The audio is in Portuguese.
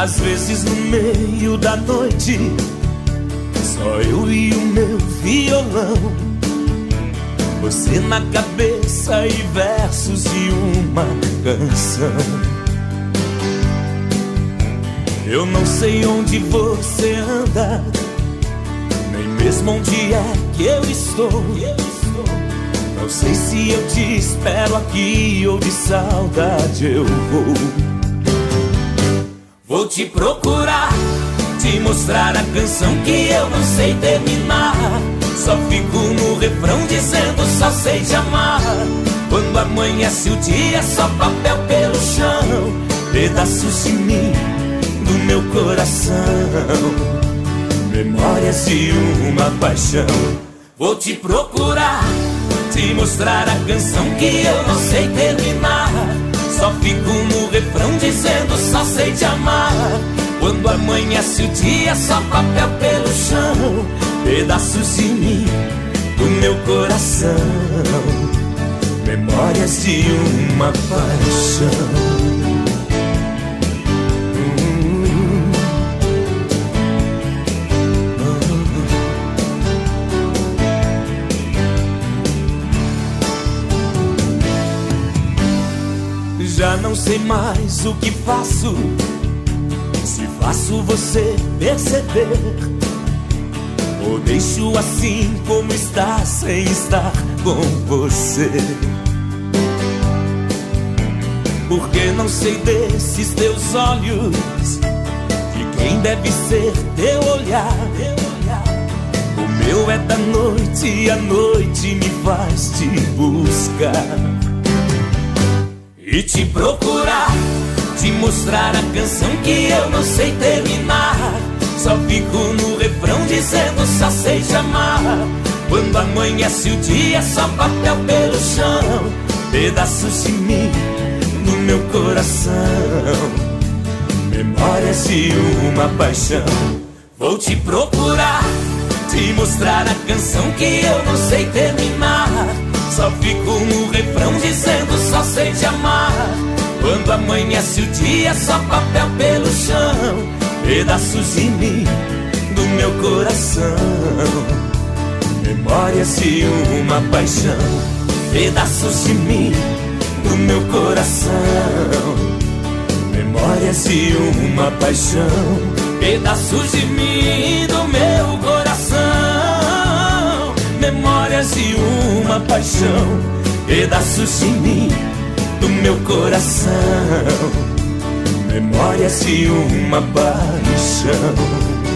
Às vezes no meio da noite, só eu e o meu violão. Você na cabeça e versos de uma canção. Eu não sei onde você anda, nem mesmo onde é que eu estou. Não sei se eu te espero aqui ou de saudade eu vou. Te procurar, te mostrar a canção que eu não sei terminar. Só fico no refrão dizendo só sei te amar. Quando amanhece o dia, só papel pelo chão, pedaços de mim do meu coração. Memórias de uma paixão. Vou te procurar, te mostrar a canção que eu não sei terminar. Só sei te amar. Quando amanhece o dia, só papel pelo chão, pedaços de mim, do meu coração. Memórias de uma paixão. Já não sei mais o que faço. Se faço você perceber, ou deixo assim como está, sem estar com você. Porque não sei desses teus olhos, de quem deve ser teu olhar. O meu é da noite e a noite me faz te buscar e te procurar, te mostrar a canção que eu não sei terminar. Só fico no refrão dizendo só sei te amar. Quando amanhece o dia, só papel pelo chão, pedaços de mim no meu coração, memórias de uma paixão. Vou te procurar, te mostrar a canção que eu não sei terminar. Só fico no refrão dizendo só sei te amar. Amanhece o dia, só papel pelo chão, pedaços de mim, do meu coração. Memórias de uma paixão, pedaços de mim, do meu coração. Memórias de uma paixão, pedaços de mim, do meu coração memórias de uma paixão, pedaços de mim, do meu coração. Memórias de uma paixão.